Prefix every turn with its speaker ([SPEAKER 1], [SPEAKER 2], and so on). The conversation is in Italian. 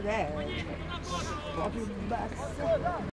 [SPEAKER 1] è un po' più bassa.